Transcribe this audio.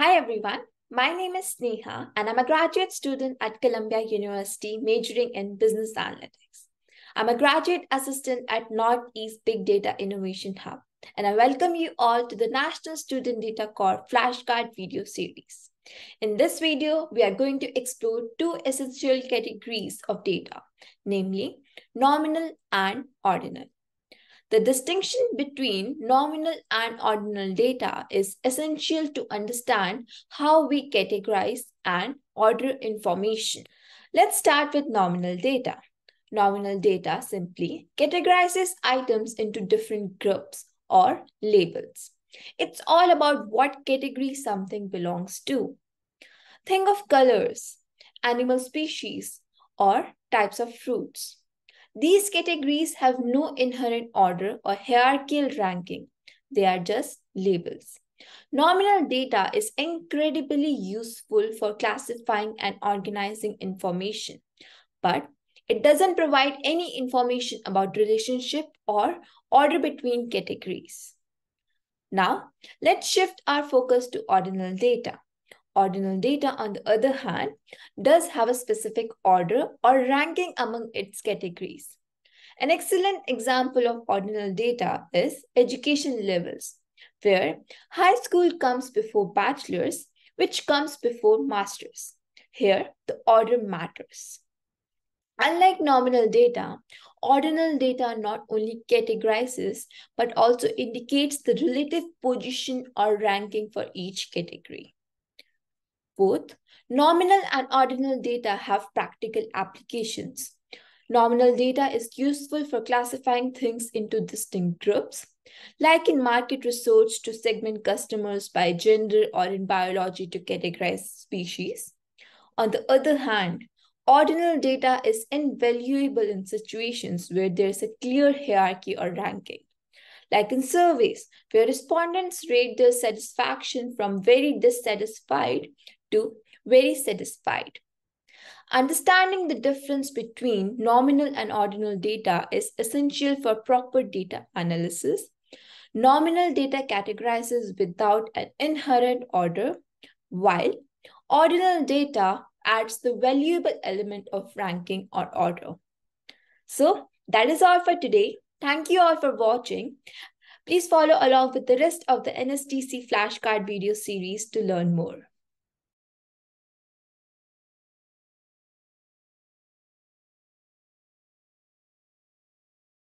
Hi everyone, my name is Sneha and I'm a graduate student at Columbia University majoring in business analytics. I'm a graduate assistant at Northeast Big Data Innovation Hub and I welcome you all to the National Student Data Corps flashcard video series. In this video, we are going to explore two essential categories of data, namely nominal and ordinal. The distinction between nominal and ordinal data is essential to understand how we categorize and order information. Let's start with nominal data. Nominal data simply categorizes items into different groups or labels. It's all about what category something belongs to. Think of colors, animal species, or types of fruits. These categories have no inherent order or hierarchical ranking. They are just labels. Nominal data is incredibly useful for classifying and organizing information, but it doesn't provide any information about relationship or order between categories. Now, let's shift our focus to ordinal data. Ordinal data, on the other hand, does have a specific order or ranking among its categories. An excellent example of ordinal data is education levels, where high school comes before bachelor's, which comes before master's. Here, the order matters. Unlike nominal data, ordinal data not only categorizes but also indicates the relative position or ranking for each category. Both nominal and ordinal data have practical applications. Nominal data is useful for classifying things into distinct groups, like in market research to segment customers by gender or in biology to categorize species. On the other hand, ordinal data is invaluable in situations where there's a clear hierarchy or ranking like in surveys, where respondents rate their satisfaction from very dissatisfied to very satisfied. Understanding the difference between nominal and ordinal data is essential for proper data analysis. Nominal data categorizes without an inherent order, while ordinal data adds the valuable element of ranking or order. So that is all for today. Thank you all for watching. Please follow along with the rest of the NSDC flashcard video series to learn more.